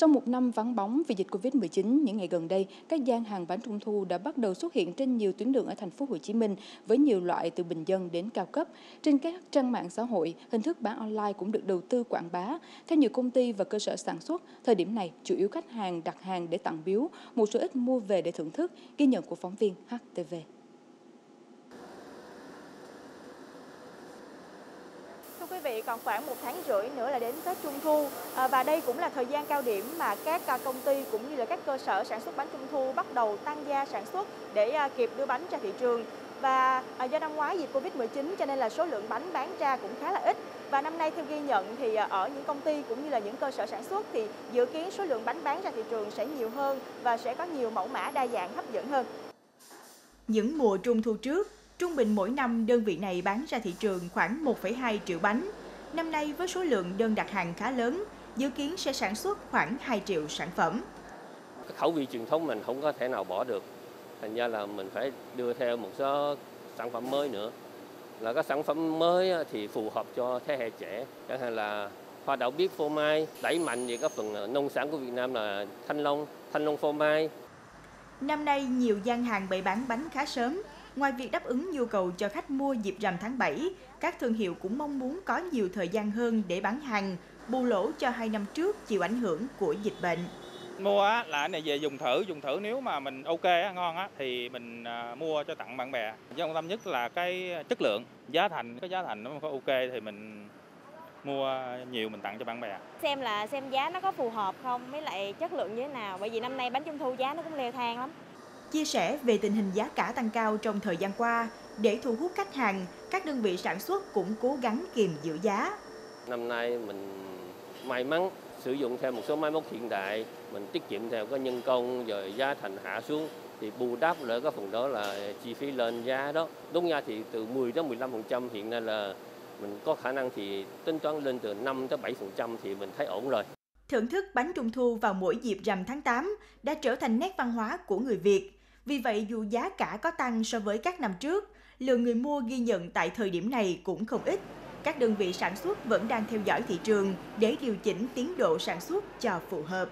Sau một năm vắng bóng vì dịch Covid-19, những ngày gần đây, các gian hàng bánh trung thu đã bắt đầu xuất hiện trên nhiều tuyến đường ở thành phố Hồ Chí Minh với nhiều loại từ bình dân đến cao cấp. Trên các trang mạng xã hội, hình thức bán online cũng được đầu tư quảng bá. Theo nhiều công ty và cơ sở sản xuất, thời điểm này chủ yếu khách hàng đặt hàng để tặng biếu, một số ít mua về để thưởng thức, ghi nhận của phóng viên HTV. Quý vị, còn khoảng một tháng rưỡi nữa là đến Tết Trung Thu à, và đây cũng là thời gian cao điểm mà các à, công ty cũng như là các cơ sở sản xuất bánh Trung Thu bắt đầu tăng gia sản xuất để à, kịp đưa bánh ra thị trường. Và à, do năm ngoái dịch Covid-19 cho nên là số lượng bánh bán ra cũng khá là ít. Và năm nay theo ghi nhận thì à, ở những công ty cũng như là những cơ sở sản xuất thì dự kiến số lượng bánh bán ra thị trường sẽ nhiều hơn và sẽ có nhiều mẫu mã đa dạng hấp dẫn hơn. Những mùa trung thu trước, Trung bình mỗi năm đơn vị này bán ra thị trường khoảng 1,2 triệu bánh. Năm nay với số lượng đơn đặt hàng khá lớn, dự kiến sẽ sản xuất khoảng 2 triệu sản phẩm. Khẩu vị truyền thống mình không có thể nào bỏ được. Thành ra là mình phải đưa theo một số sản phẩm mới nữa. Là các sản phẩm mới thì phù hợp cho thế hệ trẻ. Chẳng hạn là hoa đậu biếc phô mai, đẩy mạnh về các phần nông sản của Việt Nam là thanh long, thanh long phô mai. Năm nay nhiều gian hàng bày bán bánh khá sớm, Ngoài việc đáp ứng nhu cầu cho khách mua dịp rằm tháng 7, các thương hiệu cũng mong muốn có nhiều thời gian hơn để bán hàng, bù lỗ cho hai năm trước chịu ảnh hưởng của dịch bệnh. Mua á, là anh này về dùng thử, dùng thử nếu mà mình ok á, ngon á, thì mình à, mua cho tặng bạn bè. Quan tâm nhất là cái chất lượng, giá thành, cái giá thành nó có ok thì mình mua nhiều mình tặng cho bạn bè. Xem là xem giá nó có phù hợp không, với lại chất lượng như thế nào. Bởi vì năm nay bánh trung thu giá nó cũng leo thang lắm. Chia sẻ về tình hình giá cả tăng cao trong thời gian qua, để thu hút khách hàng, các đơn vị sản xuất cũng cố gắng kiềm giữ giá. Năm nay mình may mắn sử dụng thêm một số máy móc hiện đại, mình tiết kiệm theo cái nhân công rồi giá thành hạ xuống thì bù đắp lại cái phần đó là chi phí lên giá đó. Đúng ra thì từ 10 đến 15% hiện nay là mình có khả năng thì tính toán lên từ 5 tới 7% thì mình thấy ổn rồi. Thưởng thức bánh trung thu vào mỗi dịp rằm tháng 8 đã trở thành nét văn hóa của người Việt. Vì vậy dù giá cả có tăng so với các năm trước, lượng người mua ghi nhận tại thời điểm này cũng không ít. Các đơn vị sản xuất vẫn đang theo dõi thị trường để điều chỉnh tiến độ sản xuất cho phù hợp.